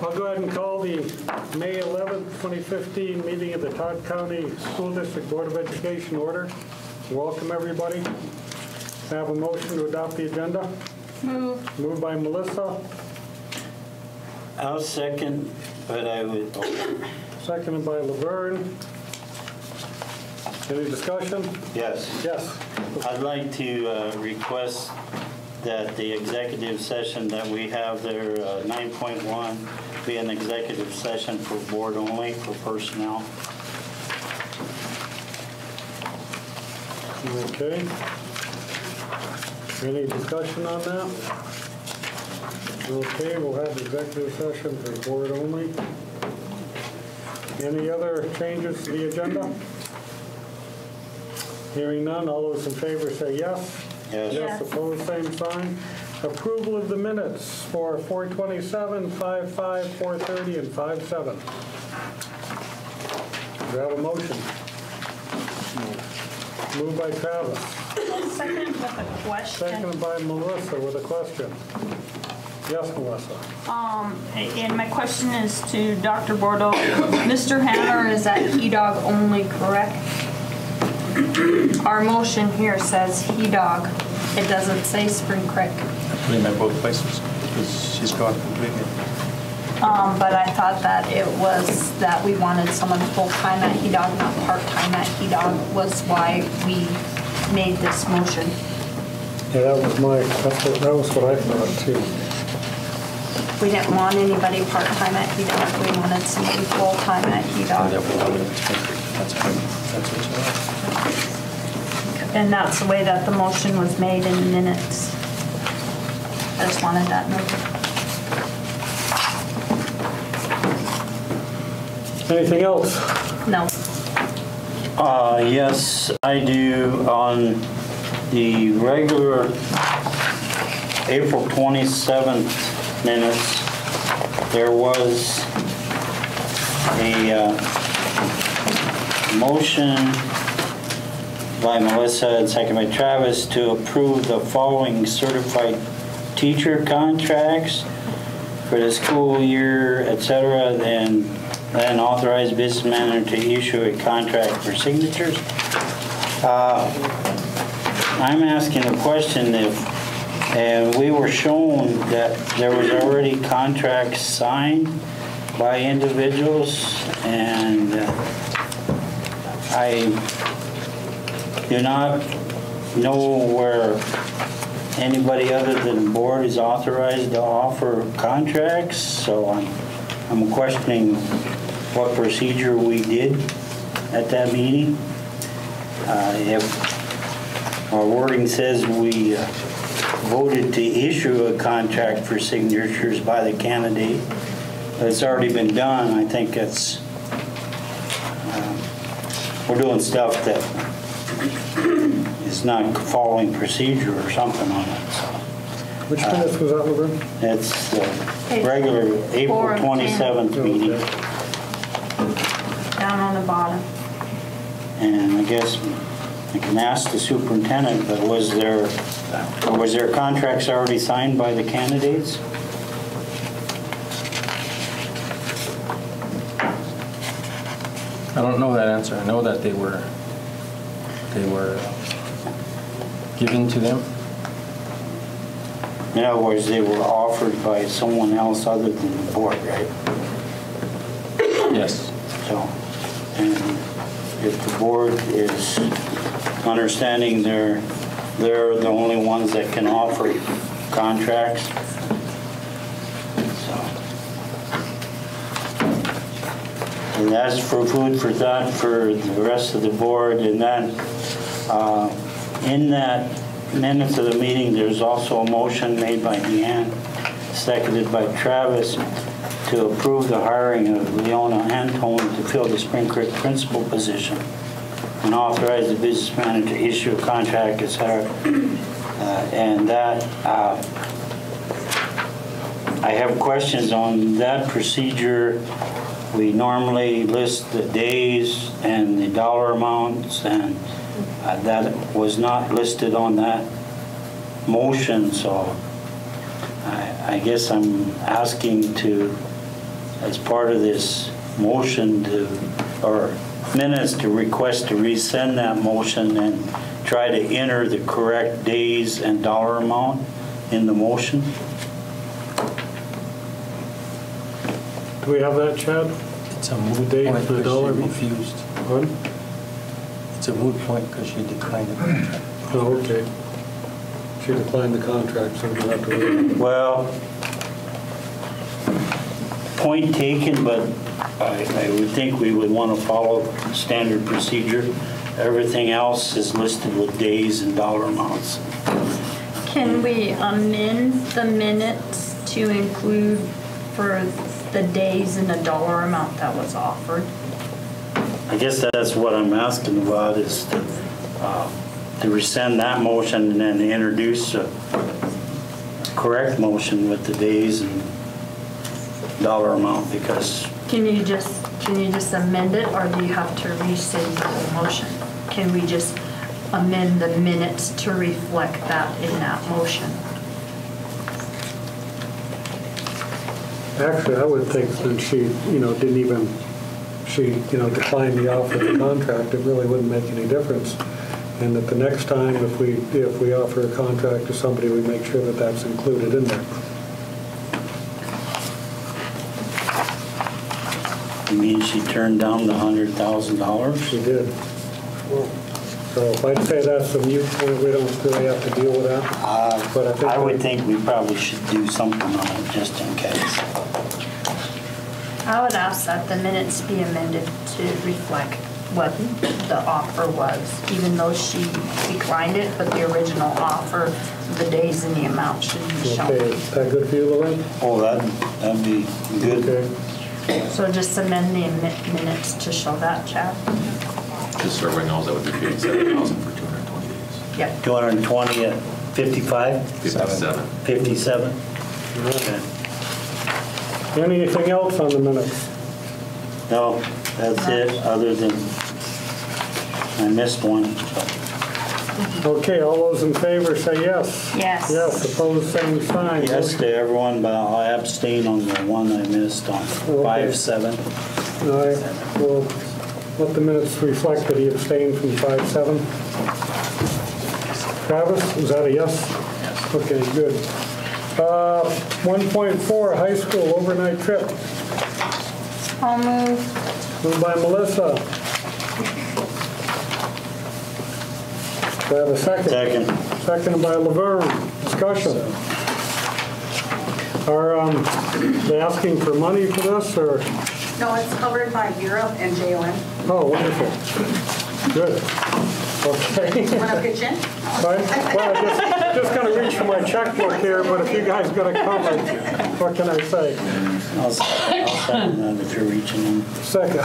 I'll go ahead and call the May 11th, 2015 meeting of the Todd County School District Board of Education order. Welcome, everybody. I Have a motion to adopt the agenda. Move. Moved by Melissa, I'll second, but I would, seconded by Laverne. Any discussion? yes. Yes. I'd like to uh, request that the executive session that we have there, uh, 9.1, be an executive session for board only, for personnel. Okay. Any discussion on that? Okay, we'll have executive session for board only. Any other changes to the agenda? Hearing none, all those in favor say yes. Yes. Yes, opposed, same sign. Approval of the minutes for 427, 55, 430, and 57. Do you have a motion? Moved by Travis. Second with a question. Seconded by Melissa with a question. Yes, Melissa? Um, and my question is to Dr. Bordeaux. Mr. Hammer is at He-Dog only, correct? Our motion here says He-Dog. It doesn't say Spring Creek. Put him at both places because she's gone completely. Um, but I thought that it was that we wanted someone full-time at He-Dog, not part-time at He-Dog, was why we made this motion. Yeah, that was my, that's what, that was what I thought too. We didn't want anybody part-time at He-Dog, we wanted somebody full-time at And He-Dog. that was on the That's what, that's what you want. And that's the way that the motion was made in the minutes. I just wanted that noted. Anything else? No. Uh, yes, I do. On the regular April 27th minutes, there was a uh, motion by Melissa and second by Travis to approve the following certified teacher contracts for the school year, etc., then, then authorize business manager to issue a contract for signatures. Uh, I'm asking a question if, and we were shown that there was already contracts signed by individuals, and uh, I do not know where anybody other than board is authorized to offer contracts, so I'm, I'm questioning what procedure we did at that meeting. Uh, If our wording says we uh, voted to issue a contract for signatures by the candidate, but it's already been done, I think it's, um, we're doing stuff that is not following procedure or something on it, so. Which minutes was that, Laverne? It's the regular April 27th meeting, Down on the bottom. and I guess I can ask the superintendent, but was there, or was there contracts already signed by the candidates? I don't know that answer. I know that they were, they were uh, given to them. In other words, they were offered by someone else other than the board, right? Yes. So, and if the board is understanding they're, they're the only ones that can offer contracts, so. And that's for food for thought for the rest of the board, and then, uh, in that minutes of the meeting, there's also a motion made by Deanne, seconded by Travis, to approve the hiring of Leona Antone to fill the Spring Creek principal position and authorize the business manager to issue a contract, et cetera. Uh, And that, uh, I have questions on that procedure. We normally list the days and the dollar amounts, and uh, that was not listed on that motion, so I guess I'm asking to, as part of this motion to, or minutes to request to rescind that motion and try to enter the correct days and dollar amount in the motion. Do we have that, Chad? It's a moot Date point for the dollar she amount? refused. Pardon? It's a moot point because she declined the contract. Oh, okay. She declined the contract, so we'll have to wait. Well, point taken, but I, I would think we would want to follow standard procedure. Everything else is listed with days and dollar amounts. Can we amend the minutes to include for the days and the dollar amount that was offered? I guess that's what I'm asking about is to, uh, to rescind that motion and then introduce a correct motion with the days and dollar amount because Can you just, can you just amend it, or do you have to rescind the whole motion? Can we just amend the minutes to reflect that in that motion? Actually, I would think since she, you know, didn't even, she, you know, declined the offer of the contract, it really wouldn't make any difference. And that the next time, if we, if we offer a contract to somebody, we make sure that that's included in there. I mean, she turned down the hundred thousand dollars. She did. So if I'd say that's a mute point, we don't really have to deal with that. But I think. Uh, I would think we probably should do something on it just in case. I would ask that the minutes be amended to reflect what the offer was, even though she declined it, but the original offer, the days and the amount should be Okay, shown. is that good for you, Lorraine? Oh, that, that'd be good. Okay. So just amend the minutes to show that, Chad? Just so everybody knows, that would be fifty-seven thousand for two hundred and twenty days. Yep. 220 at 55, Fifty-seven. 57? Okay. Anything else on the minutes? No, that's it, other than, I missed one. Okay, all those in favor say yes. Yes. Yes, opposed, same sign. Yes to everyone, but I'll abstain on the one I missed on Okay. 5-7. All right, well, let the minutes reflect that he abstained from 5-7. Travis, is that a yes? Yes. Okay, good. Uh, 1.4, high school overnight trip. I'll move. Moved by Melissa. Do I have a second? Second. Seconded by Laverne. Discussion. Are um, they asking for money for this, or? No, it's covered by Bureau and JOM. Oh, wonderful. Good. Okay. Want to pitch in? Right? Well, I just, just gonna reach for my checkbook here, but if you guys got it covered, what can I say? I'll I'll second that if you're reaching them. Second.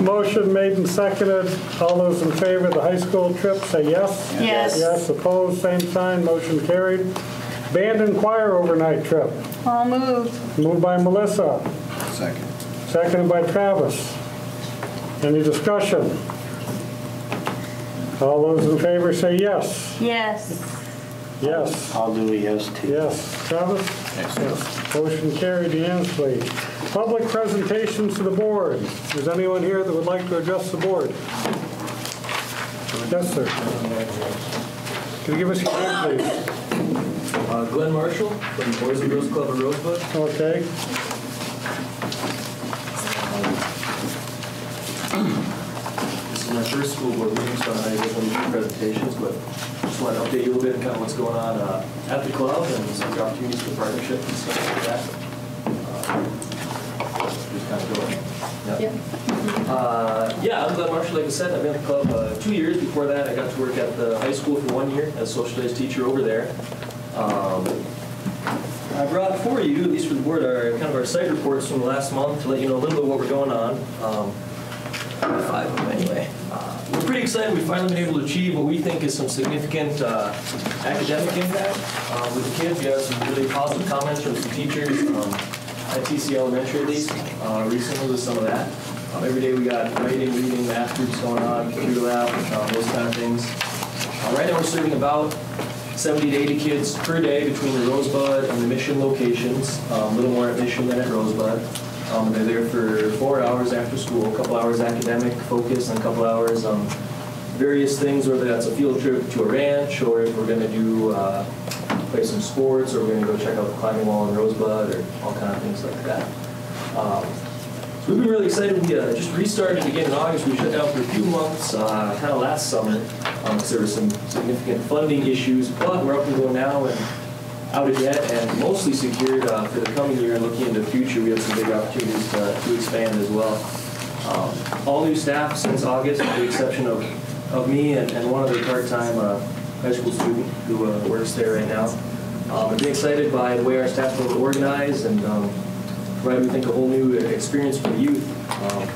Motion made and seconded. All those in favor of the high school trip, say yes. Yes. Yes, opposed, same sign, motion carried. Band and choir overnight trip. I'll move. Moved by Melissa. Second. Seconded by Travis. Any discussion? All those in favor say yes. Yes. Yes. I'll do a yes too. Yes. Travis? Yes. Motion carried unanimously. Public presentations to the board. Is anyone here that would like to address the board? Yes, sir. Can you give us your name, please? Uh, Glenn Marshall from Boys and Girls Club of Rosebud. Okay. This is my first school board meeting, so I guess I'm doing presentations, but just want to update you a little bit on kind of what's going on uh, at the club and some of the opportunities for partnership and stuff like that. Uh, Just kind of going. Yeah. Uh, Yeah, I'm Glenn Marshall, like I said, I've been at the club uh, two years. Before that, I got to work at the high school for one year as a social studies teacher over there. Um, I brought for you, at least for the board, our, kind of our site reports from last month to let you know a little bit what we're going on. Um, Five of them anyway. We're pretty excited, we've finally been able to achieve what we think is some significant uh, academic impact uh, with the kids. We have some really positive comments from some teachers, um, at TC Elementary at least, uh, recently with some of that. Um, Every day we got writing, reading, math groups going on, computer lab, uh, those kind of things. Uh, Right now, we're serving about 70 to 80 kids per day between the Rosebud and the Mission locations, um, a little more at Mission than at Rosebud. Um, They're there for four hours after school, a couple hours academic focus, and a couple hours um, various things, whether that's a field trip to a ranch, or if we're going to do, uh, play some sports, or we're going to go check out the climbing wall in Rosebud, or all kind of things like that. Um, so We've been really excited. We uh, just restarted again in August. We shut down for a few months, uh, kind of last summer, because there were some significant funding issues. But we're up and going now and out of debt and mostly secured uh, for the coming year. And looking into the future, we have some big opportunities to, to expand as well. Um, all new staff since August, with the exception of, of me and, and one other part-time uh, high school student who uh, works there right now. Um, been excited by the way our staff is organized and um, provide, we think, a whole new experience for the youth. Um,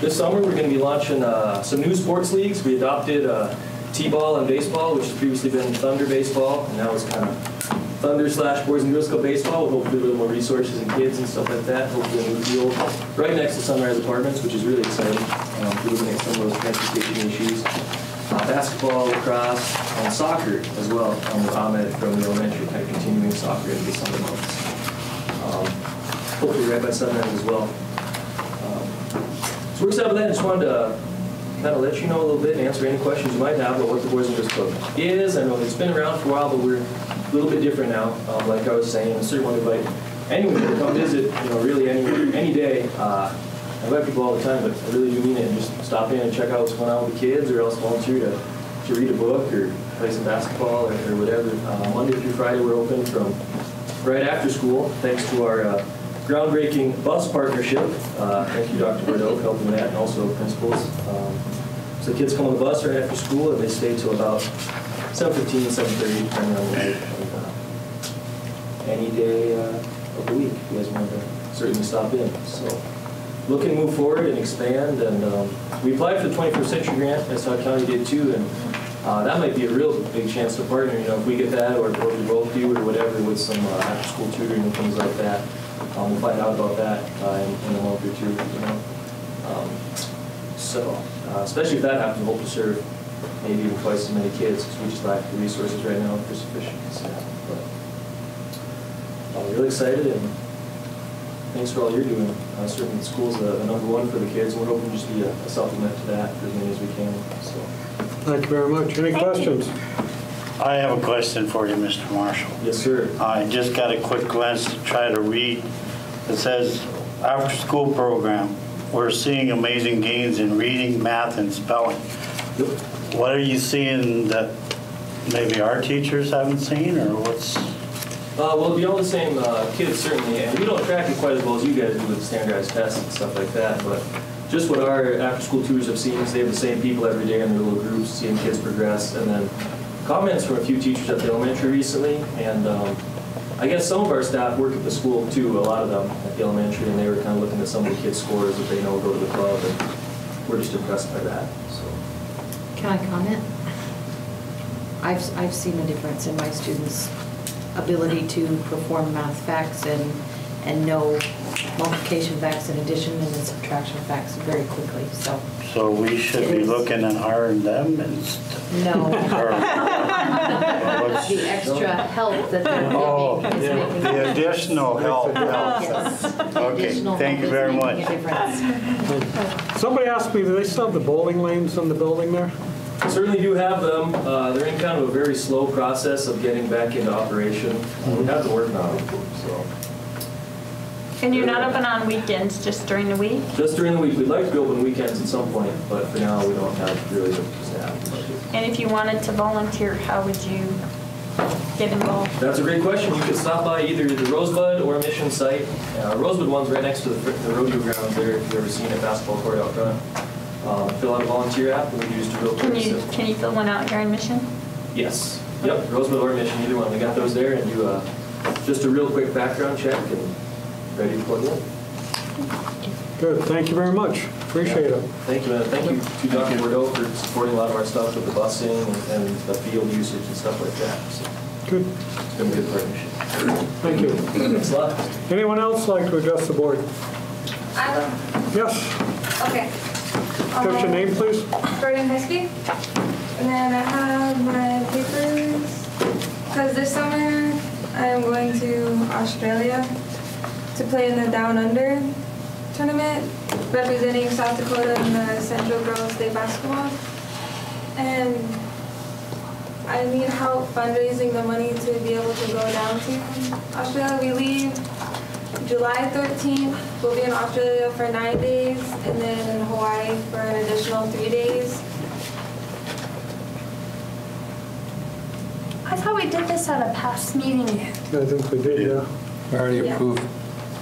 This summer, we're going to be launching uh, some new sports leagues. We adopted uh, T-ball and baseball, which has previously been Thunder baseball, and now it's kind of Thunder slash Boys and Girls Club baseball, with hopefully a little more resources and kids and stuff like that. Hopefully a new field right next to Sunrise Apartments, which is really exciting. Um, We're looking at some of those transportation issues. Uh, Basketball, lacrosse, and soccer as well, um, with Ahmed from the elementary, kind of continuing soccer into the summer months. Um, hopefully right by Sunrise as well. Um, So we're excited with that, I just wanted to kind of let you know a little bit and answer any questions you might have about what the Boys and Girls Club is. I know it's been around for a while, but we're a little bit different now, um, like I was saying. I certainly want to invite anyone to come visit, you know, really any, any day. Uh, I invite people all the time, but I really do mean it, just stop in and check out what's going on with the kids, or else volunteer to, to read a book or play some basketball or, or whatever. Uh, Monday through Friday, we're open from right after school, thanks to our uh, groundbreaking bus partnership. Uh, Thank you, Dr. Bordeaux, for helping that, and also principals. Um, So the kids come on the bus right after school, and they stay till about 7:15, 7:30, depending on the. And, Any day uh, of the week, if you guys want to certainly stop in. So looking to move forward and expand, and um, we applied for the 21st Century Grant, as Todd County did too, and uh, that might be a real big chance to partner, you know, if we get that, or or we both do, or whatever, with some uh, after-school tutoring and things like that. Um, We'll find out about that uh, in in a month or two, you know. Um, So, uh, especially if that happens, we hope to serve maybe even twice as many kids, because we just lack the resources right now for sufficient staff. But I'm really excited, and thanks for all you're doing. Uh, Certainly, the school's the the number one for the kids, and we're hoping to just be a a supplement to that for as many as we can, so. Thank you very much. Any questions? I have a question for you, Mr. Marshall. Yes, sir. I just got a quick glance to try to read. It says, after-school program, we're seeing amazing gains in reading, math, and spelling. What are you seeing that maybe our teachers haven't seen, or what's? Uh, well, be all the same uh, kids certainly, and we don't track it quite as well as you guys do with standardized tests and stuff like that. But just what our after-school tutors have seen is they have the same people every day in their little groups, seeing kids progress, and then comments from a few teachers at the elementary recently. And um, I guess some of our staff work at the school too, a lot of them at the elementary, and they were kind of looking at some of the kids' scores that they know go to the club, and we're just impressed by that. So. Can I comment? I've, I've seen a difference in my students' ability to perform math facts and, and know multiplication facts and addition and then subtraction facts very quickly, so, So we should be looking and hiring them and. no. or- or what's- The extra help that they're Oh, giving is making. the additional help helps. Yes. Okay, additional thank help you is very making much. difference. Somebody asked me, do they still have the bowling lanes in the building there? Certainly do have them. Uh, They're in kind of a very slow process of getting back into operation. We have been working on them, so. And you're not open on weekends, just during the week? Just during the week, we'd like to be open weekends at some point, but for now, we don't have really the staff. And if you wanted to volunteer, how would you get involved? That's a great question. You could stop by either the Rosebud or Mission site. Uh, Rosebud one's right next to the the rodeo grounds there, if you've ever seen a basketball court out front. Um, Fill out a volunteer app, and we use to real Can quick. you, can you fill one out here in Mission? Yes, yep, Rosebud or Mission, either one. We got those there and do uh, just a real quick background check and ready to plug in. Good, thank you very much. Appreciate it. Thank you, and thank you to Dr. Bordeaux for supporting a lot of our stuff with the busing and- and the field usage and stuff like that. So Good, It's been a good partnership. thank you. Thanks a lot. Anyone else like to address the board? I will. Yes, Okay. What's your name, please? Jordan Heskey. And then I have my papers. because this summer I am going to Australia to play in the Down Under tournament, representing South Dakota in the Central Girls State Basketball. And I need help fundraising the money to be able to go down to Australia. We leave July 13th. We'll be in Australia for nine days and then in Hawaii for an additional three days. I thought we did this at a past meeting. I think we did, yeah. We already Yeah. approved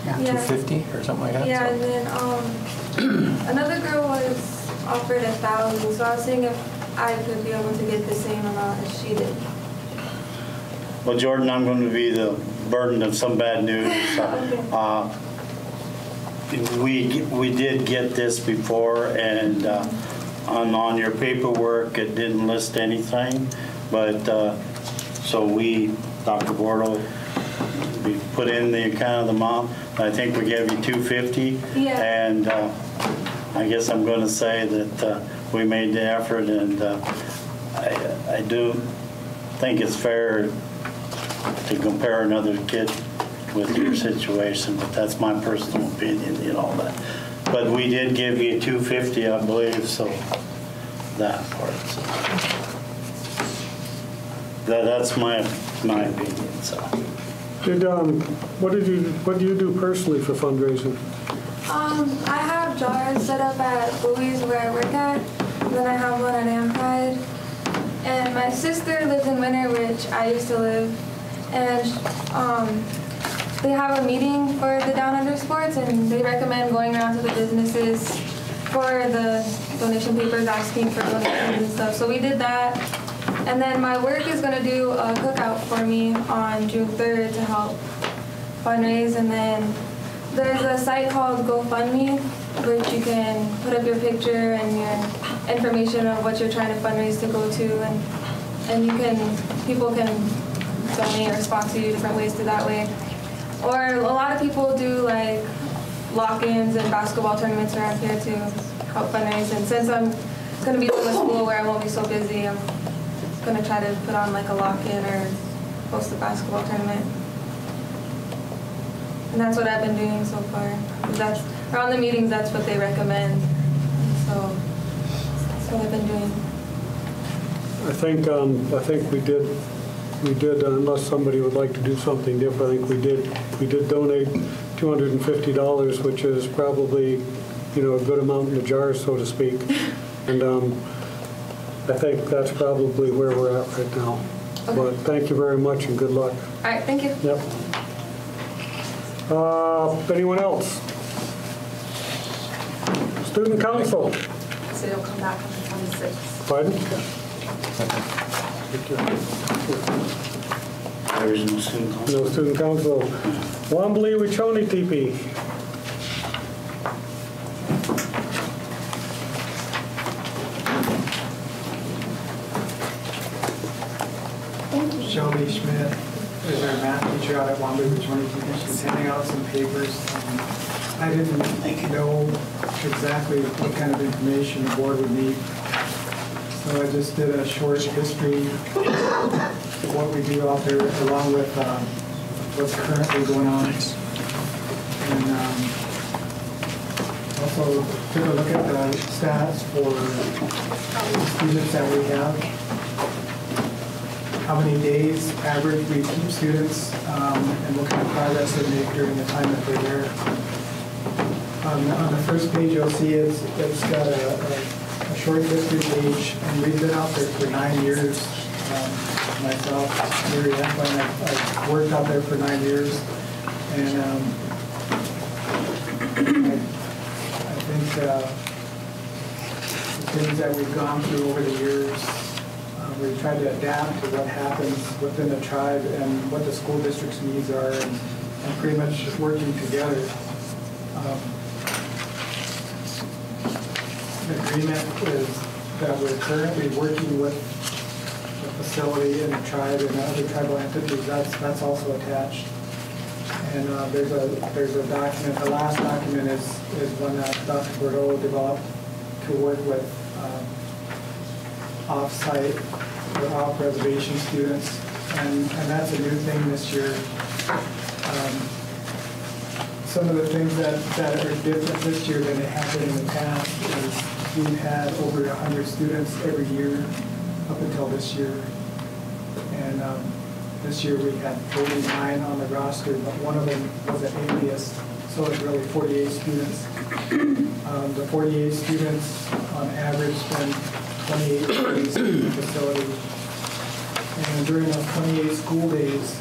Yeah. 250 or something like that? Yeah, so- and then um, another girl was offered a thousand, so I was seeing if I could be able to get the same amount as she did. Well, Jordan, I'm going to be the burden of some bad news. Uh, We, we did get this before, and uh, on, on your paperwork, it didn't list anything, but, uh, so we, Dr. Bordeaux, we put in the account of the amount, I think we gave you 250. Yeah. And uh, I guess I'm going to say that uh, we made the effort, and uh, I I do think it's fair to compare another kid with your situation, but that's my personal opinion, you know, that. But we did give you 250, I believe, so that part, so. That, that's my, my opinion, so. Did, um, what did you, what do you do personally for fundraising? Um, I have jars set up at Bowie's where I work at, and then I have one at Ampride. And my sister lives in Winner, which I used to live, and um, they have a meeting for the Down Under Sports, and they recommend going around to the businesses for the donation papers asking for donations and stuff. So we did that. And then my work is gonna do a cookout for me on June 3rd to help fundraise. And then there's a site called GoFundMe, which you can put up your picture and your information of what you're trying to fundraise to go to, and and you can people can donate or sponsor you different ways through that way. Or a lot of people do like lock-ins and basketball tournaments around here to help fundraise. And since I'm gonna be doing a school where I won't be so busy, I'm gonna try to put on like a lock-in or host a basketball tournament. And that's what I've been doing so far. That's around the meetings. That's what they recommend. So that's what I've been doing. I think, um, I think we did, we did, uh, unless somebody would like to do something different, I think we did, we did donate $250, which is probably, you know, a good amount in the jar, so to speak. And um, I think that's probably where we're at right now. But thank you very much and good luck. All right. Thank you. Yep. Uh, Anyone else? Student council, So you'll come back on the 26th. pardon? There is no student council. No student council. Wiconi Tipi. Shelby Schmidt is our math teacher out at Wamboo County She's handing out some papers. I didn't know exactly what kind of information the board would need. So I just did a short history of what we do out there along with um, what's currently going on. And um, also took a look at the stats for students that we have how many days average we keep students, um, and what kind of progress they make during the time that they're there. On the first page, you'll see it's, it's got a- a short history page, and we've been out there for nine years. Um, Myself, Mary Eklund, I've I've worked out there for nine years, and um, I I think uh, the things that we've gone through over the years, uh, We've tried to adapt to what happens within the tribe and what the school district's needs are and and pretty much just working together. Um, The agreement is that we're currently working with the facility and the tribe and other tribal entities, that's, that's also attached. And uh, there's a, there's a document, the last document is, is one that Dr. Bordeaux developed to work with um, off-site or off-reservation students and, and that's a new thing this year. Um, Some of the things that, that are different this year than they have been in the past is we've had over 100 students every year up until this year. And um, this year we had 49 on the roster, but one of them was an alias, so it's really 48 students. Um, The 48 students on average spend 28 days in the facility. And during those 28 school days,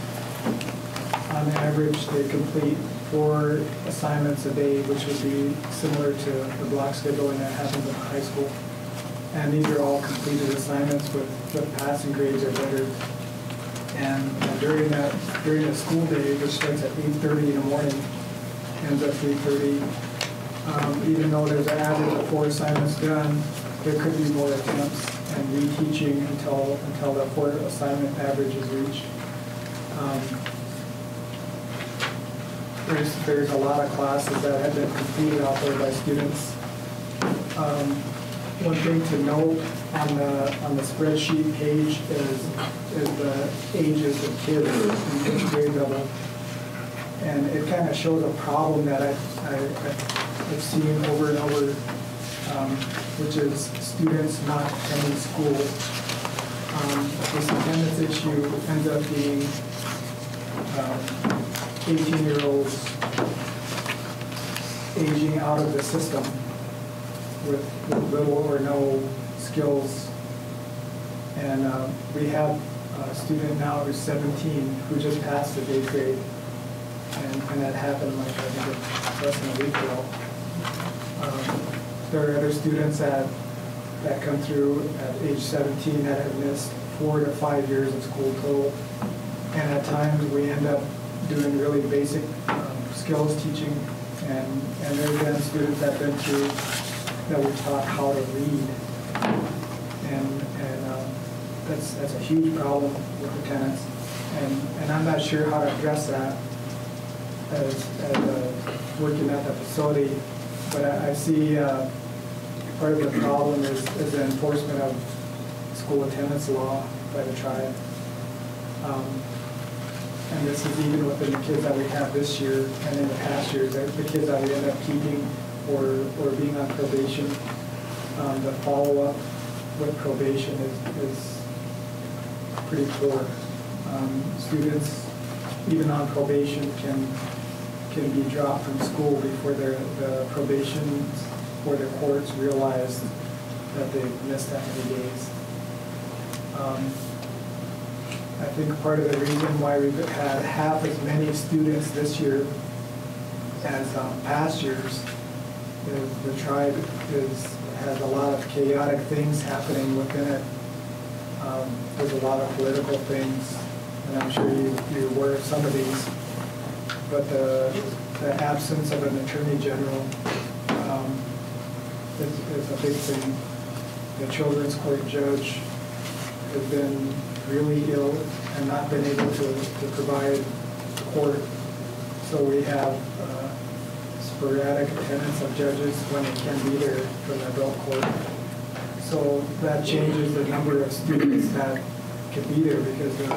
on average, they complete four assignments a day, which would be similar to the block scheduling that happens in high school. And these are all completed assignments with, the passing grades are better. And and during that, during the school day, which starts at 8:30 in the morning, ends at 3:30, um, even though there's an average of four assignments done, there could be more attempts and reteaching until, until the four assignment average is reached. Um, There's, there's a lot of classes that have been completed out there by students. Um, One thing to note on the, on the spreadsheet page is, is the ages of kids in each grade level. And it kind of shows a problem that I, I, I've seen over and over, um, which is students not attending school. Um, This attendance issue ends up being um, 18-year-olds aging out of the system with little or no skills. And uh, we have a student now who's 17 who just passed the eighth grade. And and that happened like, I think, less than a week ago. Um, There are other students that, that come through at age 17 that have missed four to five years of school total. And at times, we end up doing really basic um, skills teaching. And, and there's been students that have been through, that we taught how to read. And, and um, that's, that's a huge problem with the tenants. And, and I'm not sure how to address that as, as uh, working at the facility. But I, I see uh, part of the problem is, is the enforcement of school attendance law by the tribe. Um, And this is even within the kids that we have this year and in the past years, the kids that we end up keeping or, or being on probation. Um, The follow-up with probation is, is pretty poor. Um, Students, even on probation, can, can be dropped from school before their, the probation or the courts realize that they've missed that many days. Um, I think part of the reason why we've had half as many students this year as um, past years is the tribe is, has a lot of chaotic things happening within it. Um, There's a lot of political things, and I'm sure you, you're aware of some of these. But the, the absence of an attorney general um, is, is a big thing. The children's court judge has been really ill and not been able to, to provide court. So we have uh, sporadic attendance of judges when they can be there for the adult court. So that changes the number of students that can be there because the,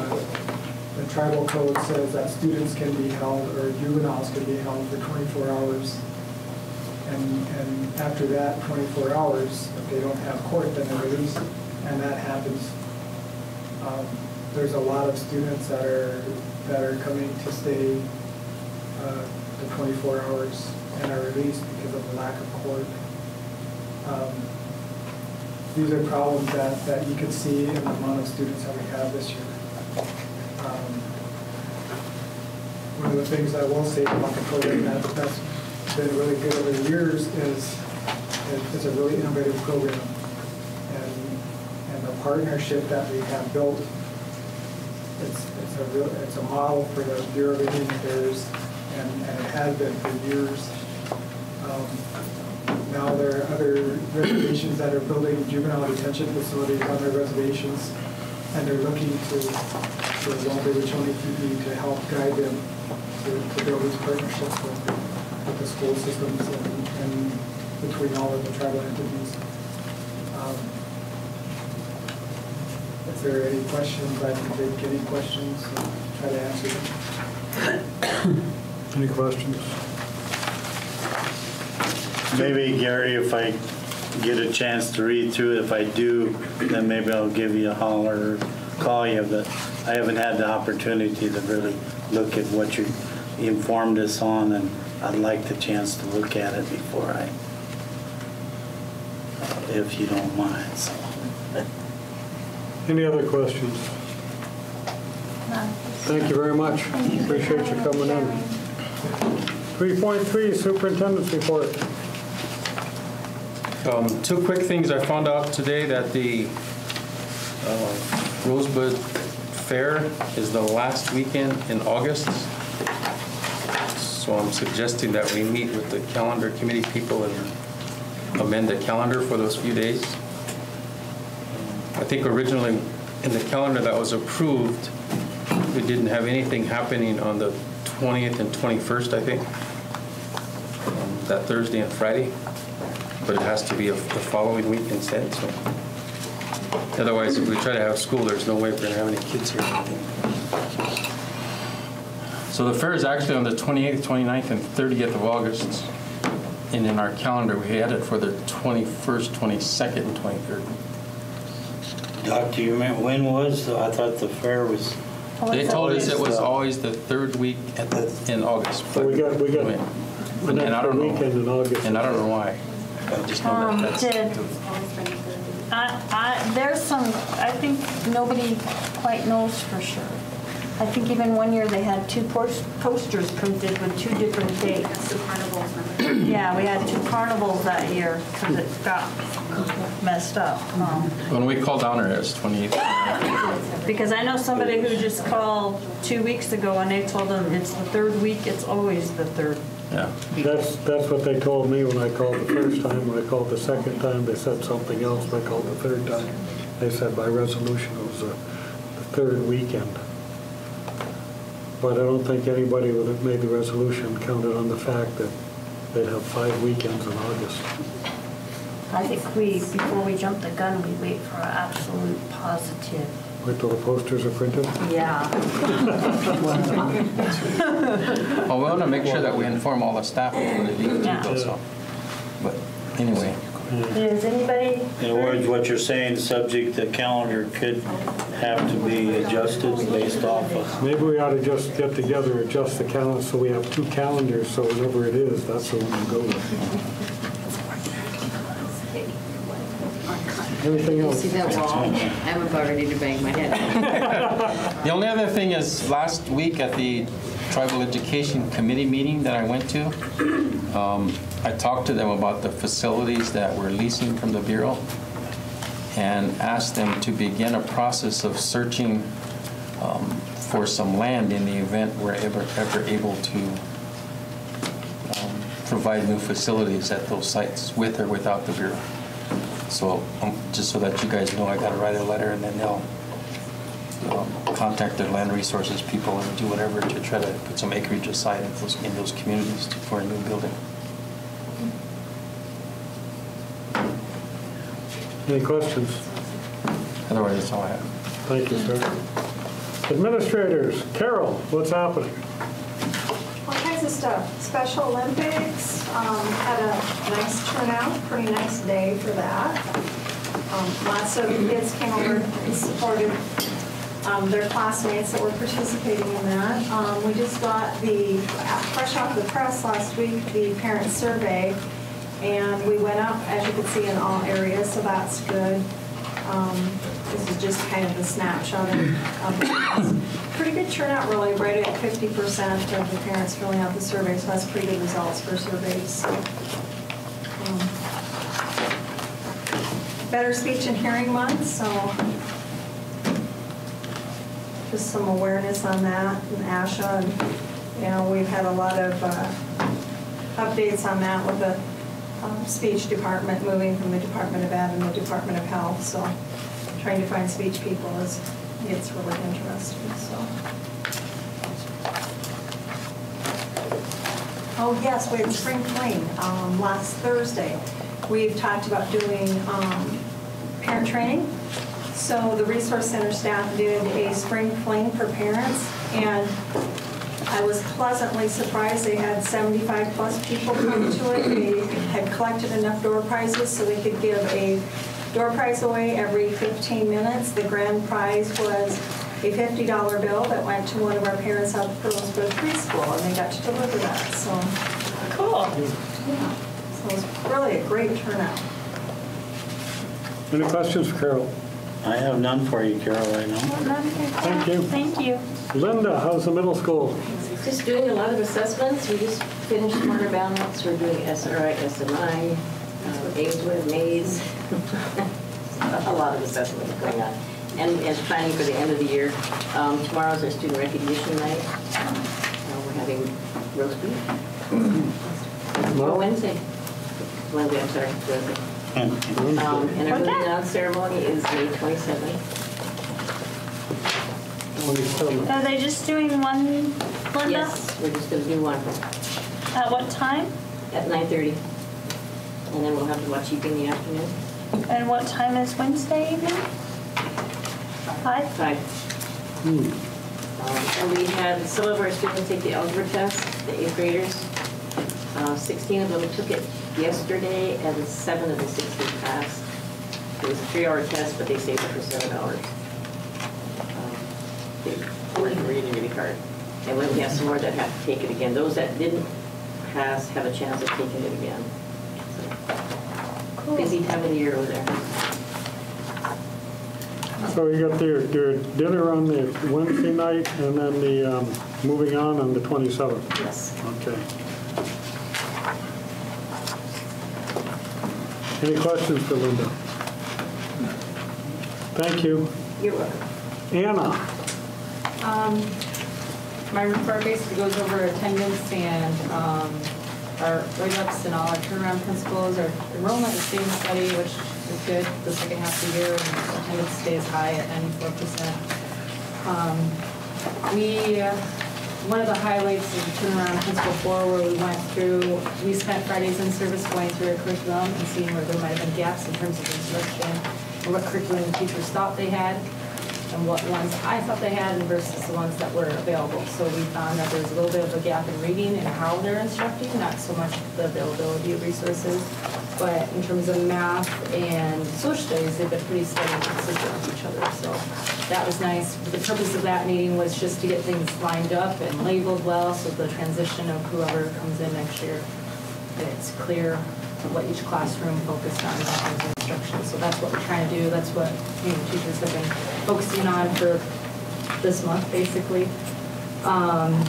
the tribal code says that students can be held or juveniles can be held for 24 hours. And, and after that 24 hours, if they don't have court, then they're released. And that happens um, There's a lot of students that are, that are coming to stay uh, the 24 hours and are released because of the lack of court. Um, These are problems that, that you can see in the amount of students that we have this year. Um, One of the things I will say about the program that, that's been really good over the years is, it's a really innovative program. Partnership that we have built, it's, it's a real, it's a model for the Bureau of Indian Affairs, and, and it has been for years. Um, Now there are other reservations that are building juvenile detention facilities on their reservations, and they're looking to, to Wanbli Wiconi Tipi to help guide them to, to build these partnerships with, with the school systems and, and between all of the tribal entities. Um, it's If there are any questions, I can take any questions, and try to answer them. Any questions? Maybe Gary, if I get a chance to read through it, if I do, then maybe I'll give you a holler, or call you, but I haven't had the opportunity to really look at what you informed us on, and I'd like the chance to look at it before I, uh, if you don't mind, so. Any other questions? Thank you very much. Appreciate you coming in. 3.3 Superintendent's Report. Um, Two quick things. I found out today that the uh, Rosebud Fair is the last weekend in August. So I'm suggesting that we meet with the calendar committee people and amend the calendar for those few days. I think originally in the calendar that was approved, we didn't have anything happening on the 20th and 21st, I think, um, that Thursday and Friday but it has to be a- the following week instead, so. Otherwise, if we try to have school, there's no way we're gonna have any kids here. So the fair is actually on the 28th, 29th, and 30th of August. And in our calendar, we had it for the 21st, 22nd, and 23rd. Doc, do you remember when was, I thought the fair was, They told us it was always, uh, always the third week at the, in August. So we got, we got but- an And I don't weekend in know, August. and I don't know why. I just know Um, that did. I, I, there's some, I think nobody quite knows for sure. I think even one year they had two posters printed with two different dates. The carnivals, remember? Yeah, we had two carnivals that year because it got messed up. Um, When we called down there, it's 28th. Because I know somebody who just called two weeks ago and they told them it's the third week, it's always the third. Yeah. That's, that's what they told me when I called the first time. When I called the second time, they said something else. When I called the third time, they said by resolution it was the the third weekend. But I don't think anybody would have made the resolution counted on the fact that they'd have five weekends in August. I think we, before we jump the gun, we wait for an absolute positive. Wait till the posters are printed. Yeah. Well, we want to make sure that we inform all the staff before they leave Yeah. too, so. But anyway, Is anybody, in other words, what you're saying, subject, the calendar could have to be adjusted based off of. Maybe we ought to just get together, adjust the calendar, so we have two calendars, so whatever it is, that's the one we go with. Anything else? See that wall? I'm about ready to bang my head. the only other thing is, last week at the Tribal Education Committee meeting that I went to, um, I talked to them about the facilities that we're leasing from the Bureau and asked them to begin a process of searching um, for some land in the event we're ever, ever able to um, provide new facilities at those sites with or without the Bureau. So, um, just so that you guys know, I gotta write a letter and then they'll um, contact their land resources people and do whatever to try to put some acreage aside in those, in those communities to- for a new building. Any questions? Otherwise, that's all I have. Thank you, sir. Administrators, Carol, what's happening? All kinds of stuff. Special Olympics, um, had a nice turnout, pretty nice day for that. Um, Lots of kids came over and supported um, their classmates that were participating in that. Um, We just got the, fresh off the press last week, the parent survey, and we went up, as you can see, in all areas, so that's good. Um, This is just kind of a snapshot of. Pretty good turnout, really, right at 50% of the parents filling out the survey, so that's pretty good results for surveys, so. um, Better Speech and Hearing Month, so just some awareness on that, and ASHA, and, you know, we've had a lot of uh, updates on that with the um, speech department moving from the Department of Ed and the Department of Health, so trying to find speech people is, it's really interesting, so. Oh, yes, we had spring fling um, last Thursday. We've talked about doing um, parent training, So the Resource Center staff did a spring fling for parents, and I was pleasantly surprised. They had 75-plus people come to it. They had collected enough door prizes so they could give a door prize away every 15 minutes. The grand prize was a $50 bill that went to one of our parents out of Pearlsboro Preschool, and they got to deliver that, so, Cool. yeah. So it was really a great turnout. Any questions for Carol? I have none for you, Carol, right now. Thank you. Thank you. Linda, how's the middle school? Just doing a lot of assessments. We just finished Smarter Balance. We're doing SRI, SMI, uh, AIMSweb, Maze. A lot of assessments going on. And, and planning for the end of the year. Um, Tomorrow's our student recognition night. Uh, We're having roast beef. Oh, Wednesday. Wednesday, I'm sorry, Wednesday. Um, And our Okay. moving on ceremony is May 27th. Are they just doing one, Linda? Yes, we're just going to do one. At what time? at 9:30. And then we'll have to watch you in the afternoon. And what time is Wednesday evening? Five? Five. Um, And we had some of our students take the algebra test, the eighth graders. Uh, 16 of them took it yesterday, and seven of the 16 passed. It was a three-hour test, but they saved it for seven hours. Um, They worked really, really hard. And when we have some more that have to take it again, those that didn't pass have a chance of taking it again. So, Busy time of the year over there. So you got their, their dinner on the Wednesday night and then the, um, moving on on the 27th? Yes. Okay. Any questions for Linda? Thank you. You're welcome. Anna? Um, My report basically goes over attendance and um, our write-ups and all our turnaround principles. Our enrollment is staying steady, which is good the second half of the year, and attendance stays high at 94%. Um, We, uh, one of the highlights of the turnaround principle four, where we went through, we spent Fridays in service going through our curriculum and seeing where there might have been gaps in terms of instruction, and what curriculum teachers thought they had, and what ones I thought they had versus the ones that were available. So we found that there's a little bit of a gap in reading and how they're instructing, not so much the availability of resources. But in terms of math and social studies, they've been pretty steady and consistent with each other. So that was nice. The purpose of that meeting was just to get things lined up and labeled well, so the transition of whoever comes in next year, it's clear what each classroom focused on in terms of instruction. So that's what we're trying to do. That's what you know, teachers have been focusing on for this month, basically. Um,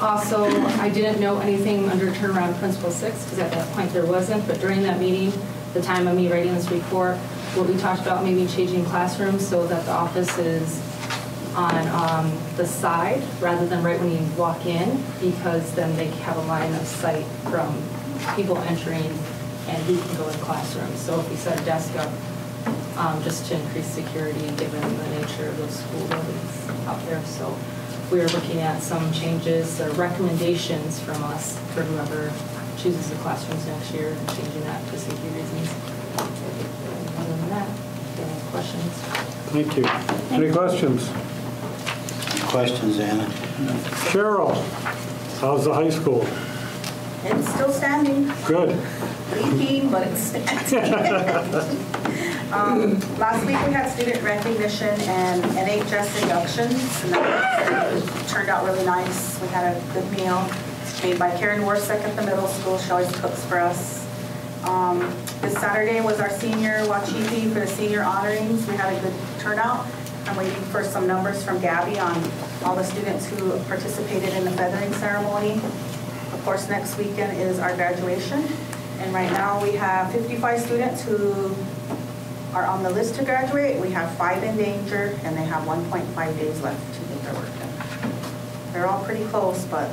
Also, I didn't know anything under turnaround principle six, because at that point there wasn't, but during that meeting, the time of me writing this report, what we talked about maybe changing classrooms so that the office is on um, the side rather than right when you walk in, because then they have a line of sight from people entering and who can go in classrooms. So if we set a desk up, um, just to increase security given the nature of those school buildings out there. So we are looking at some changes or recommendations from us for whoever chooses the classrooms next year, and changing that for safety reasons. Other than that, if you have any questions? Thank you. Any questions? Questions, Anna? Cheryl? How's the high school? It's still standing, Good. leaking, but it's standing. Um, Last week, we had student recognition and NHS inductions, and that turned out really nice. We had a good meal made by Karen Warsack at the middle school. She always cooks for us. Um, This Saturday was our senior Wachipi for the senior honorings. We had a good turnout. I'm waiting for some numbers from Gabby on all the students who participated in the feathering ceremony. Course, next weekend is our graduation, and right now we have 55 students who are on the list to graduate. We have five in danger, and they have 1.5 days left to get their work done. They're all pretty close, but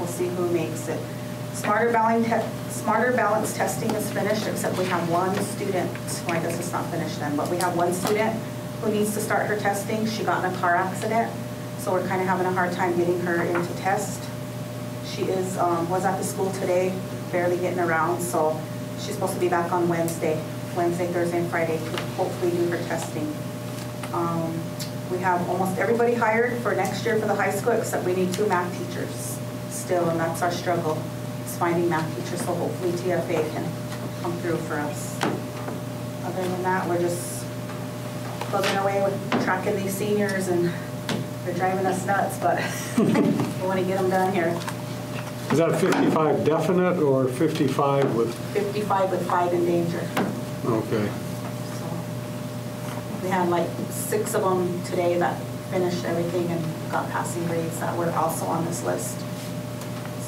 we'll see who makes it. Smarter Balance, Smarter Balance testing is finished, except we have one student, well, I guess it's not finished then, but we have one student who needs to start her testing. She got in a car accident, so we're kind of having a hard time getting her into test. She is, um, was at the school today, barely getting around, so she's supposed to be back on Wednesday, Wednesday, Thursday, and Friday to hopefully do her testing. Um, We have almost everybody hired for next year for the high school, except we need two math teachers still, and that's our struggle, is finding math teachers, so hopefully TFA can come through for us. Other than that, we're just plugging away with tracking these seniors, and they're driving us nuts, but we want to get them done here. Is that 55 definite or 55 with, 55 with five in danger. okay. So We had like six of them today that finished everything and got passing grades that were also on this list.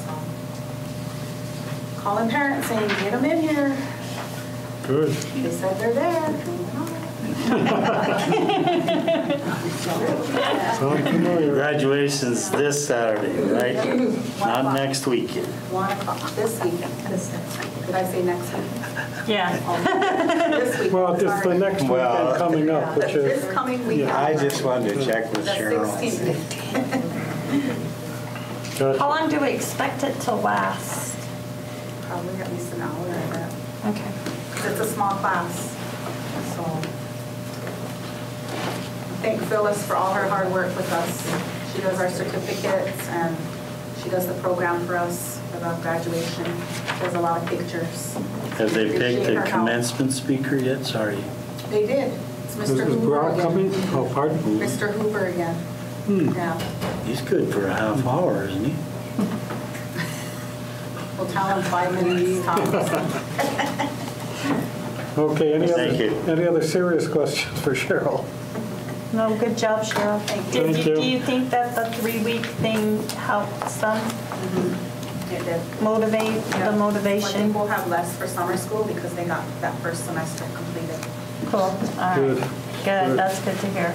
So Calling parents saying, get them in here. Good. They said they're there. Sound familiar? Graduation's this Saturday, right? Not next weekend. One o'clock, this weekend. Did I say next week? Yeah. Oh, This week. Well, just the sorry. next weekend coming up, which This is, coming weekend. I just wanted to check with The Cheryl. 16th. How gotcha. long do we expect it to last? Probably at least an hour, I bet. Okay. 'Cause It's a small class, so. Thank Phyllis for all her hard work with us. She does our certificates and she does the program for us about graduation. Does a lot of pictures. Have they picked a the her help. commencement speaker yet? Sorry. They did. It's Mr. is Hoover Brock coming? again. Oh, pardon? Mr. Hoover again. Hmm. Yeah. He's good for a half hour, isn't he? We'll tell him five minutes tops. Okay, any Thank you. any other serious questions for Cheryl? No, good job, Cheryl. Thank Did Thank you- you. Do you think that the three-week thing helps them It did. motivate, Yeah. the I think motivation? we'll have less for summer school because they got that first semester completed. Cool, all right. Good. Good, Good. that's good to hear.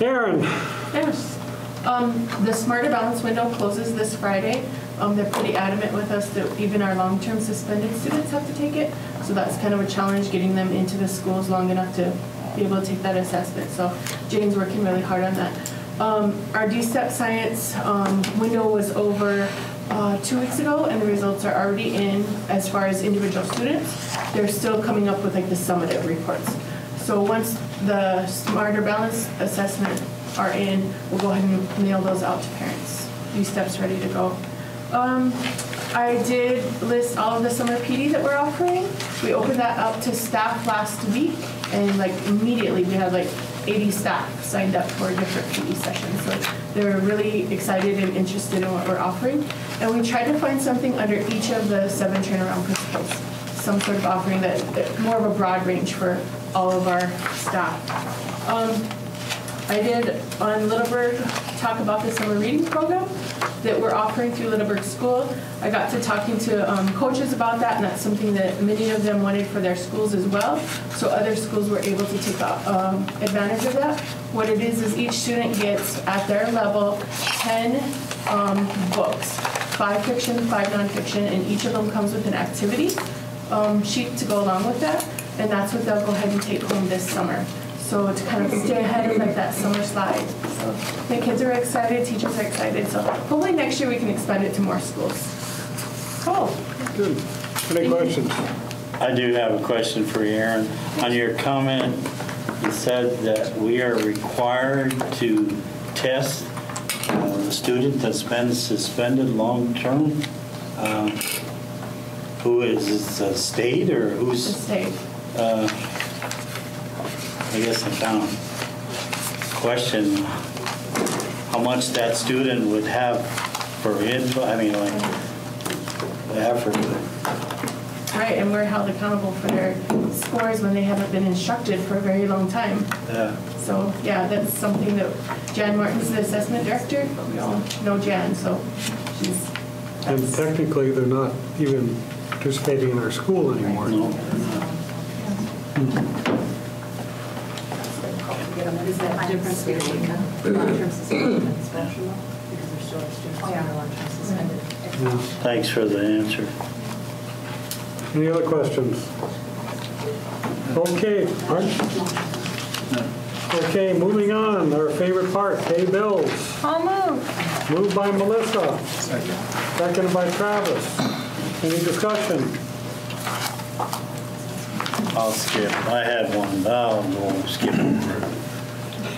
Aaron, Yes. Um, the Smarter Balance window closes this Friday. Um, they're pretty adamant with us that even our long-term suspended students have to take it. So that's kind of a challenge, getting them into the schools long enough to be able to take that assessment. So Jane's working really hard on that. Um, our D-Step Science, um, window was over, uh, two weeks ago, and the results are already in as far as individual students. They're still coming up with like the summative reports. So once the Smarter Balance assessment are in, we'll go ahead and mail those out to parents. These steps ready to go. Um, I did list all of the summer PD that we're offering. We opened that up to staff last week, and like immediately we had like 80 staff signed up for different PD sessions. So they're really excited and interested in what we're offering. And we tried to find something under each of the seven turnaround principles some sort of offering that, that more of a broad range for all of our staff. Um, I did on Littleburg talk about the summer reading program that we're offering through Littleburg School. I got to talking to um, coaches about that, and that's something that many of them wanted for their schools as well. So other schools were able to take um, advantage of that. What it is is each student gets at their level 10 um, books, five fiction, five nonfiction, and each of them comes with an activity um, sheet to go along with that, and that's what they'll go ahead and take home this summer. So to kind of stay ahead of like that summer slide. So the kids are excited, teachers are excited. So hopefully next year we can expand it to more schools. Cool. good. Any questions? I do have a question for you, Aaron. On your comment, you said that we are required to test uh, the student that's been suspended long-term. Uh, Who is, is it the state or who's? The state. uh, I guess I kind of question how much that student would have for info, I mean, like, the effort. Right, and we're held accountable for their scores when they haven't been instructed for a very long time. Yeah. So yeah, that's something that Jan Martin's the assessment director. We all know Jan, so she's. And technically, they're not even participating in our school anymore. No. Is that hmm. Difference between long-term suspended and special? Because there's still students who are long-term suspended. Yeah. Thanks for the answer. Any other questions? Okay, Okay, moving on, our favorite part, pay bills. I'll move. Moved by Melissa. Seconded by Travis. Any discussion? I'll skip. I had one, I'll go skip over it.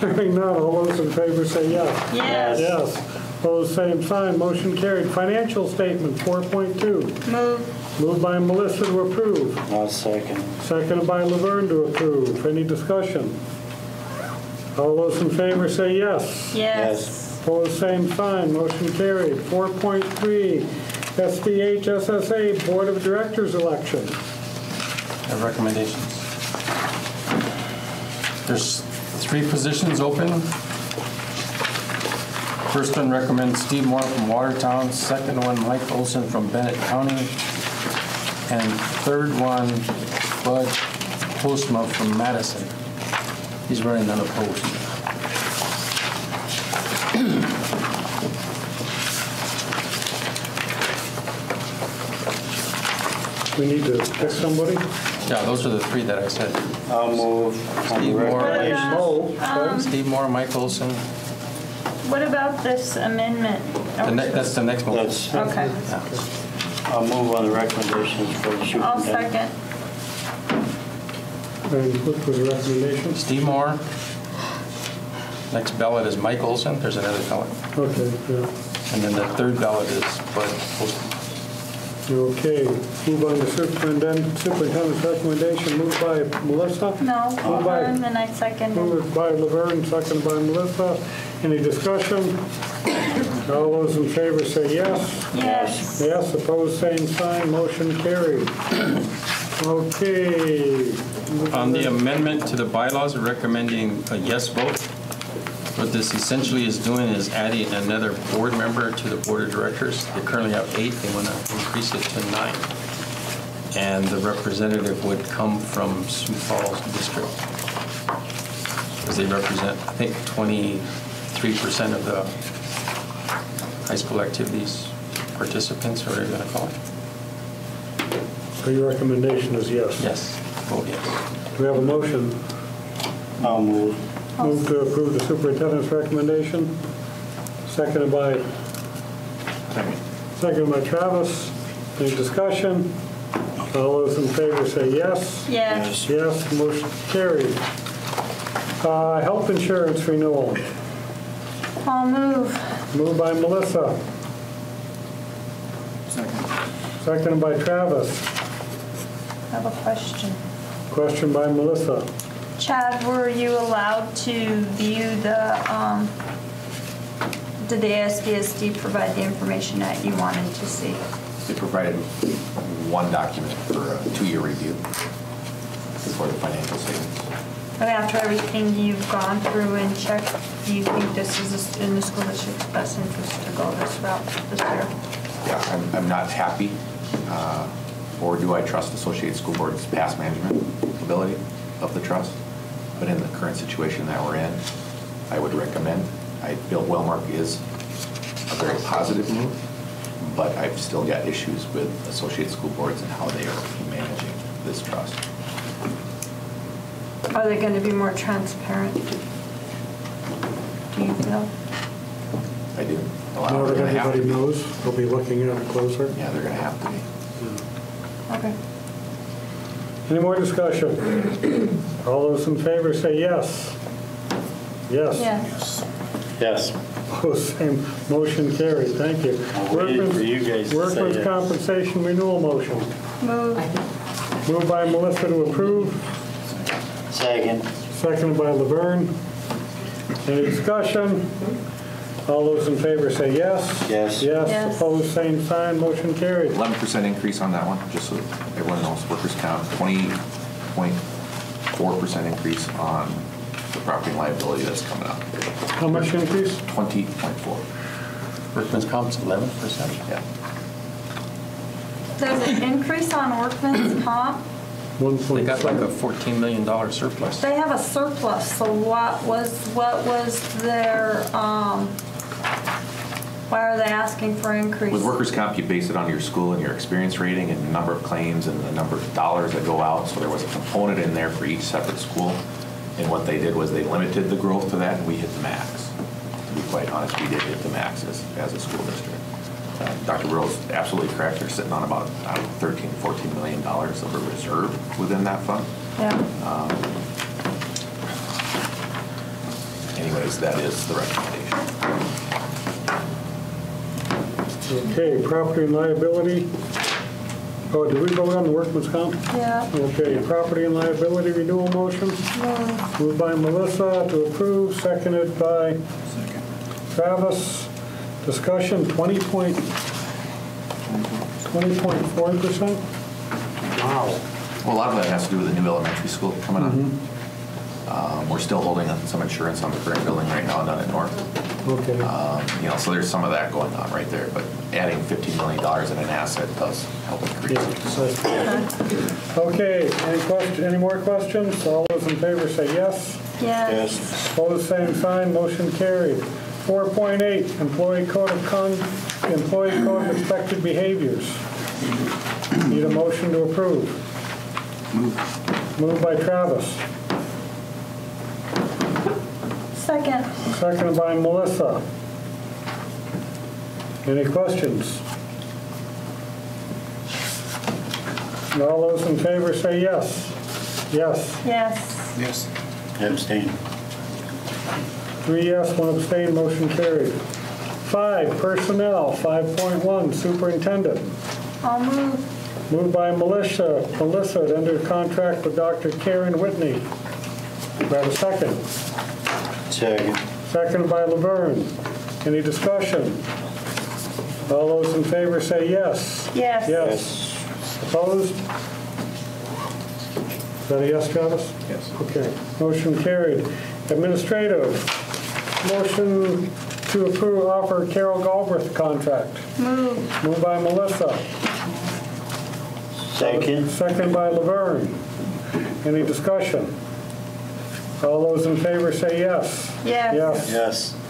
Hearing none, all those in favor say yes. Yes. Yes. Opposed, same sign, motion carried. Financial statement, 4.2. Move. Moved by Melissa to approve, I'll second. seconded by Laverne to approve. Any discussion? All those in favor say yes. Yes. Opposed, same sign, motion carried. 4.3, SDHSAA Board of Directors election. Have recommendations. There's three positions open. First one recommends Steve Moore from Watertown, second one Mike Olson from Bennett County, and third one Bud Postma from Madison. He's running unopposed. We need to pick somebody. Yeah, those are the three that I said. I'll move Steve Moore. Um, recommendation. Oh. Steve Moore, Mike Olson. What about this amendment? The ne- That's the next one. That's, Okay. I'll move on the recommendations for the I'll superintendent. second. And what was the recommendation? Steve Moore. Next ballot is Mike Olson. There's another ballot. Okay, yeah. And then the third ballot is Bud Postma. Okay, move on to superintendent, superintendent's recommendation, moved by Melissa. No, Moved by- and I second. Moved by Laverne, seconded by Melissa. Any discussion? All those in favor say yes. Yes. Yes, opposed, same sign, motion carried. Okay. On the amendment to the bylaws, recommending a yes vote. What this essentially is doing is adding another board member to the board of directors. They currently have eight, they want to increase it to nine. And the representative would come from Sioux Falls District. Because they represent, I think, 23% of the high school activities participants, or whatever you want to call it. So your recommendation is yes? Yes, vote yes. Do we have a motion? I'll move. Move to approve the superintendent's recommendation, seconded by, seconded by Travis. Any discussion? All those in favor say yes. Yes. Yes, motion carried. Uh, Health insurance renewal, I'll move. moved by Melissa. Seconded by Travis. I have a question. Question by Melissa. Chad, were you allowed to view the, um, did the ASBSD provide the information that you wanted to see? They provided one document for a two-year review for the financial statements. But after everything you've gone through and checked, do you think this is in the school district's best interest to go this route this year? Yeah, I'm, I'm not happy, uh, or do I trust Associated School Board's past management ability of the trust? But in the current situation that we're in, I would recommend, I, Bill Wellmark is a very positive move, but I've still got issues with Associated School Boards and how they are managing this trust. Are they going to be more transparent? Do you feel? I do. A lot Now that gonna have to everybody knows, they'll be looking at it closer. Yeah, they're gonna have to be. Okay. Any more discussion? All those in favor say yes. Yes. Yes. Yes. Opposed, same, motion carried, thank you. I'll for you guys to say Workman's yes. compensation renewal motion. Move. Moved by Melissa to approve, Second. seconded by Laverne. Any discussion? All those in favor say yes. Yes. Yes, Yes. opposed, same sign, motion carried. Eleven percent increase on that one, just so everyone knows, workers' comp, twenty point four percent increase on the property and liability that's coming up. How much increase? Twenty point four, Workman's comp's 11%. yeah. Does it increase on workman's comp? One They point got like a seven. $14 million surplus. They have a surplus, so what was, what was their, um, why are they asking for increase? With workers' comp, you base it on your school and your experience rating and the number of claims and the number of dollars that go out. So there was a component in there for each separate school. And what they did was they limited the growth to that and we hit the max. To be quite honest, we did hit the max as, as a school district. Uh, Dr. Burrow's absolutely correct. They're sitting on about, I don't know, 13, 14 million dollars of a reserve within that fund. Yeah. Anyways, that is the recommendation. Okay, property and liability. Oh, did we vote on the workman's comp? Yeah. Okay, property and liability renewal motion. No. Moved by Melissa to approve, seconded by Travis. Discussion, 20 point, 20.4%? Wow. Well, a lot of that has to do with the new elementary school coming up. Mm-hmm. Um, We're still holding some insurance on the current building right now down at North. Okay. Um, You know, so there's some of that going on right there, but adding $15 million in an asset does help increase it. Okay, any question, any more questions? All those in favor say yes. Yes. Opposed, same sign, motion carried. 4.8, employee code of con, employee code of expected behaviors. Need a motion to approve. Move. Moved by Travis, Second. seconded by Melissa. Any questions? All those in favor say yes. Yes. Yes. Yes. Abstain. Three yes, one abstain, motion carried. Five, personnel, 5.1, superintendent. I'll move. Moved by Melissa, Melissa to enter contract with Dr. Karen Whitney. Do I have a second? Second. Second by Laverne. Any discussion? All those in favor say yes. Yes. Yes. Opposed? Is that a yes, Travis? Yes. Okay, motion carried. Administrative, motion to approve offer Carol Galbraith contract. Move. Moved by Melissa, Second. second by Laverne. Any discussion? All those in favor say yes. Yes. Yes. Yes.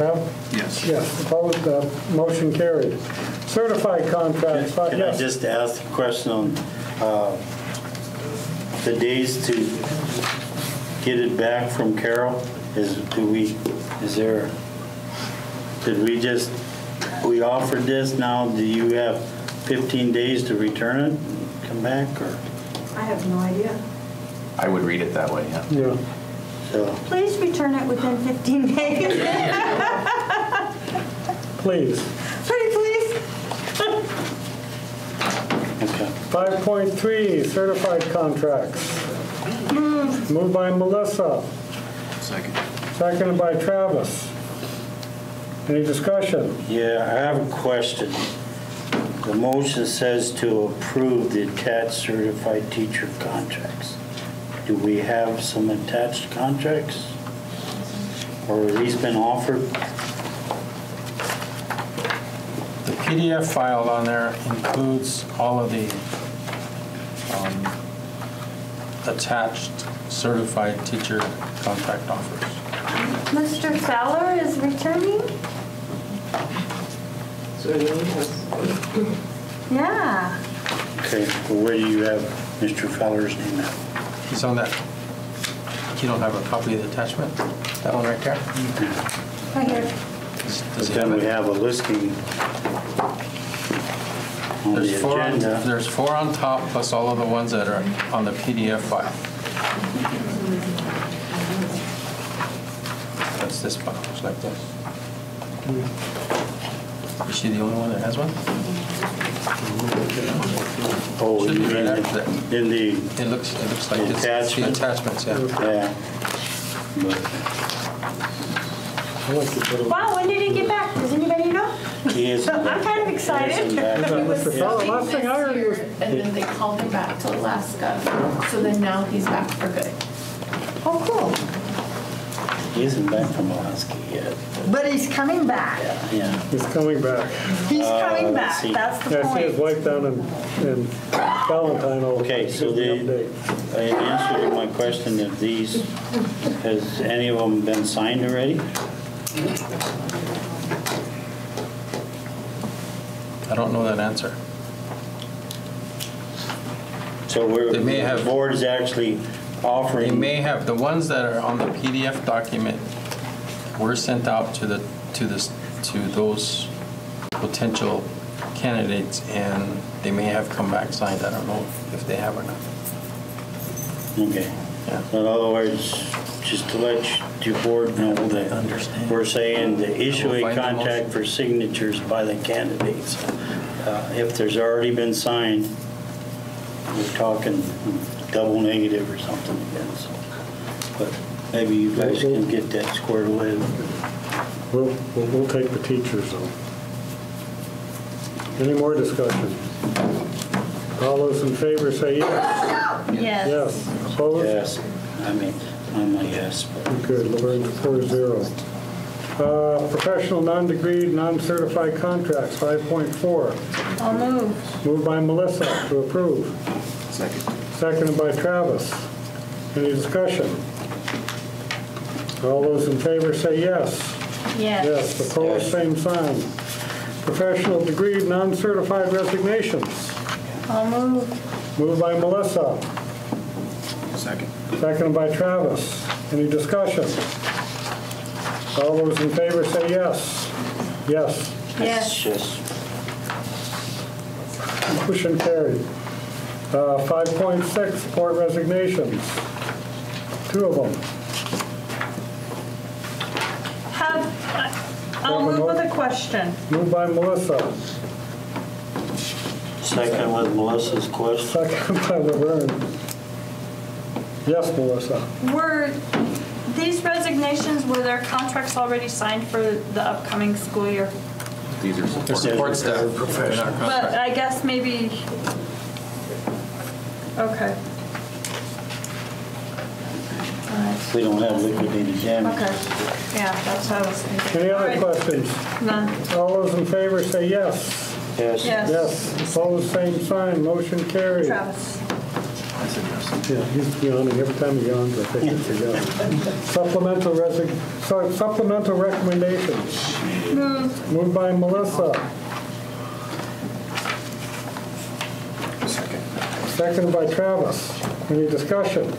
Trav? Yes. Yes, opposed, uh, motion carried. Certified contracts, five Can I yes. just ask a question on uh, the days to get it back from Carol? Is, do we, is there, did we just, we offered this, now do you have 15 days to return it, come back, or, I have no idea. I would read it that way, yeah. Yeah. so, Please return it within 15 days. Please. Pretty please. okay. 5.3, certified contracts. Hmm. Moved by Melissa, Second. seconded by Travis. Any discussion? Yeah, I have a question. The motion says to approve the attached certified teacher contracts. Do we have some attached contracts? Or have these been offered? The PDF file on there includes all of the um, attached certified teacher contract offers. Mr. Fowler is returning? Yeah. Okay, well, where do you have Mr. Fowler's name at? He's on that, you don't have a copy of the attachment? That one right there? Right here. Does- Does then have we have a listing on the There's four, on- there's four on top plus all of the ones that are on the PDF file. That's this file, looks like this. Is she the only one that has one? Oh, Should be in right after that. the, in the, It looks, it looks like it's the Attachment. attachments, yeah. yeah. I like to put it- Wow, when did he get back? Does anybody know? He is. I'm kind of excited. He was Mr. Fowler, last thing I heard was- this year, And then they called him back to Alaska, so then now he's back for good. Oh, cool. He isn't back from Alaska yet. But he's coming back. Yeah. He's coming back. He's Uh, coming let's back. see. That's the Yeah, I see his point. wife down in, in Valentine. all Okay, so gives me the, update. in answer to my question, if these, has any of them been signed already? I don't know that answer. So we're, They may the have- board is actually They offering. may have, the ones that are on the PDF document were sent out to the, to this, to those potential candidates, and they may have come back signed. I don't know if they have or not. Okay. Yeah. In other words, just to let your board know that Understand. we're saying to issue a We'll find the contract for signatures by the candidates. Uh, If there's already been signed, we're talking double negative or something again, so. But maybe you guys can get that squared away. We'll, we'll we'll take the teachers though. Any more discussion? All those in favor say yes. Yes. Yes. Opposed? Yes, I mean, I'm a yes, but Good, Laverne, four zero. Uh, Professional, non-degreed, non-certified contracts, 5.4. I'll move. Moved by Melissa to approve. Second. Seconded by Travis. Any discussion? All those in favor say yes. Yes. Yes, opposed, Yes. same sign. Professional degree, non-certified resignations. I'll move. Moved by Melissa, Second. seconded by Travis. Any discussion? All those in favor say yes. Yes. Yes. Yes. just, Motion carried. Uh, 5.6, support resignations. Two of them. Have, I'll move with a question. Moved by Melissa, second with Melissa's question. seconded by Laverne. Yes, Melissa. Were these resignations, were their contracts already signed for the upcoming school year? These are The support. support staff. Professional. But I guess maybe, okay. All right, We don't have liquidated damages. okay. Yeah, that's what I was thinking. Any other questions? None. All those in favor say yes. Yes. Yes. Yes, opposed, same sign, motion carried. Travis. Yeah, he's yawning, every time he yawns, I think it's a yawn. Supplemental resig, so supplemental recommendations. Move. Moved by Melissa, seconded by Travis. Any discussion?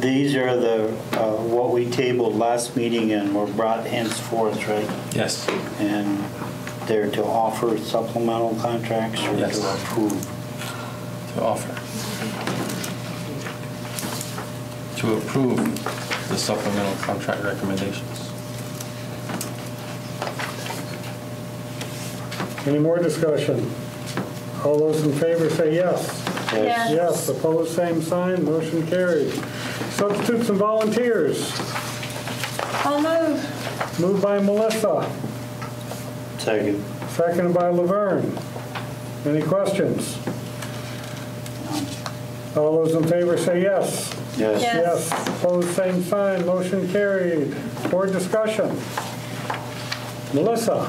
These are the, uh, what we tabled last meeting and were brought henceforth, right? Yes. And they're to offer supplemental contracts or Yes. to approve? To offer. To approve the supplemental contract recommendations. Any more discussion? All those in favor say yes. Yes. Yes, opposed, same sign, motion carried. Substitutes and volunteers, I'll move. moved by Melissa, Second. seconded by Laverne. Any questions? All those in favor say yes. Yes. Yes. Yes, opposed, same sign, motion carried. Board discussion. Melissa,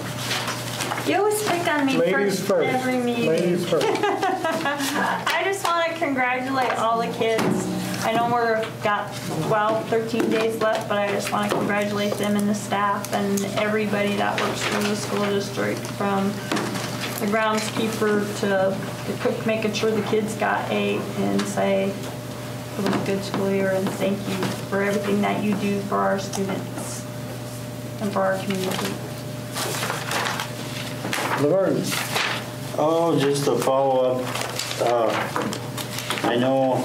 You always pick on me ladies first first. every meeting. Ladies first. I just want to congratulate all the kids. I know we're got 12, 13 days left, but I just want to congratulate them and the staff and everybody that works for the school district, from the groundskeeper to the cook, making sure the kids got A, and say it was a good school year, and thank you for everything that you do for our students and for our community. Laverne, Oh, just a follow-up. uh, I know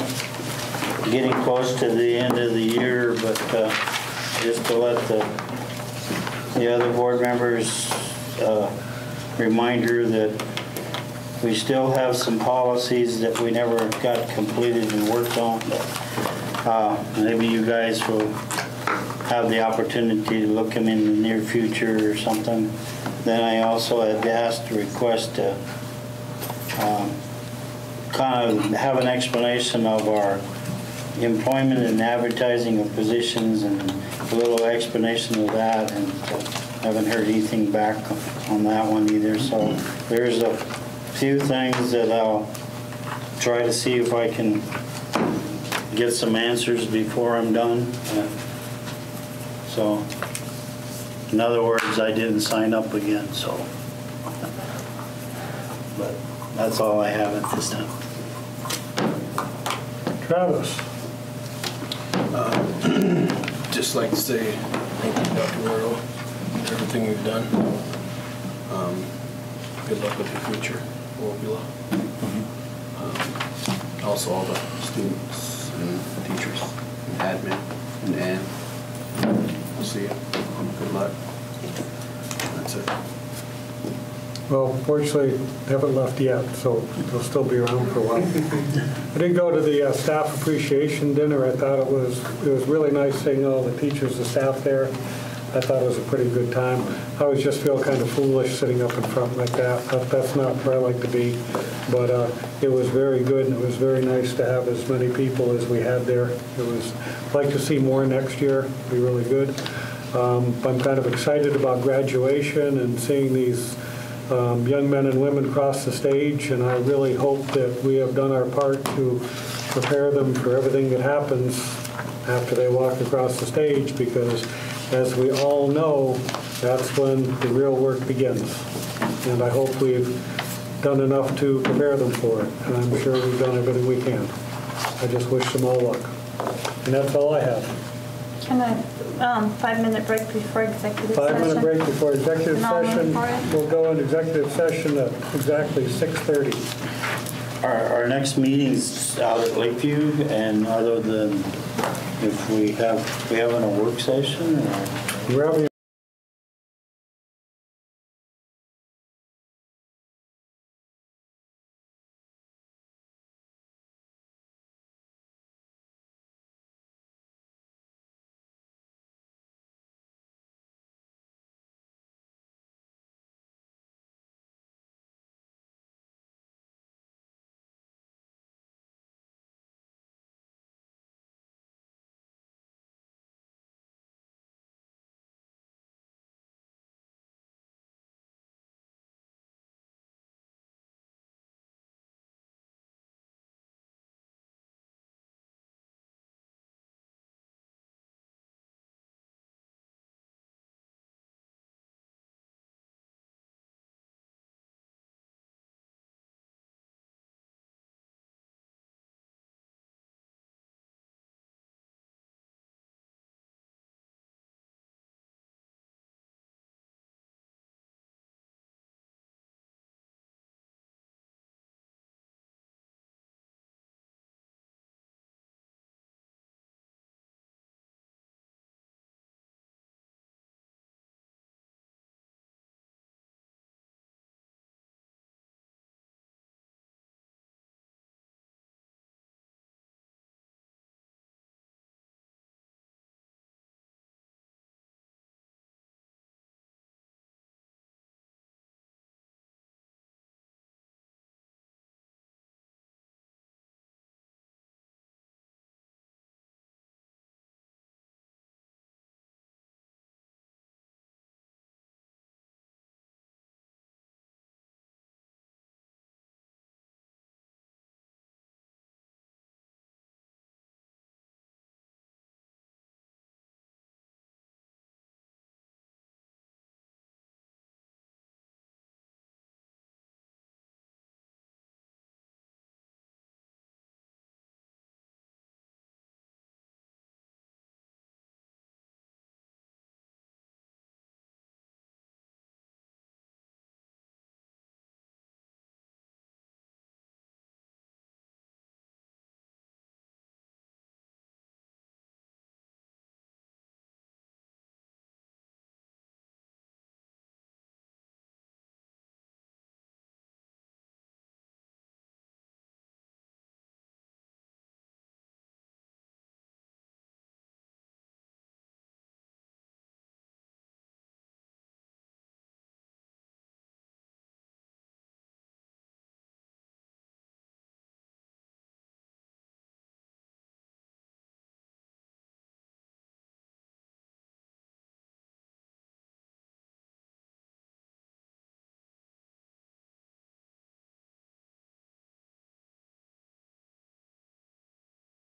getting close to the end of the year, but uh, just to let the, the other board members, uh, reminder that we still have some policies that we never got completed and worked on. Uh, Maybe you guys will have the opportunity to look them in the near future or something. Then I also had asked to request to um, kind of have an explanation of our employment and advertising of positions and a little explanation of that, and uh, haven't heard anything back on that one either. So there's a few things that I'll try to see if I can get some answers before I'm done. Uh, So, in other words, I didn't sign up again, so. But that's all I have at this time. Travis, just like to say thank you, Dr. Merle, for everything you've done. Um, good luck with your future, Wobula. Um, Also, all the students and teachers, and admin, and Ann. We'll see you. Good luck. That's it. Well, fortunately, they haven't left yet, so they'll still be around for a while. I did go to the uh, staff appreciation dinner. I thought it was, it was really nice seeing all the teachers the staff there. I thought it was a pretty good time. I always just feel kind of foolish sitting up in front like that. That- That's not where I like to be. But uh, it was very good, and it was very nice to have as many people as we had there. It was, like to see more next year, be really good. Um, I'm kind of excited about graduation and seeing these um, young men and women cross the stage, and I really hope that we have done our part to prepare them for everything that happens after they walk across the stage, because as we all know, that's when the real work begins. And I hope we've done enough to prepare them for it, and I'm sure we've done everything we can. I just wish them all luck. And that's all I have. Can I, um, five-minute break before executive session? Five-minute break before executive And I'll session. report it. We'll go into executive session at exactly 6:30. Our, our next meeting's out at Lakeview, and other than if we have, we having a work session or? We're having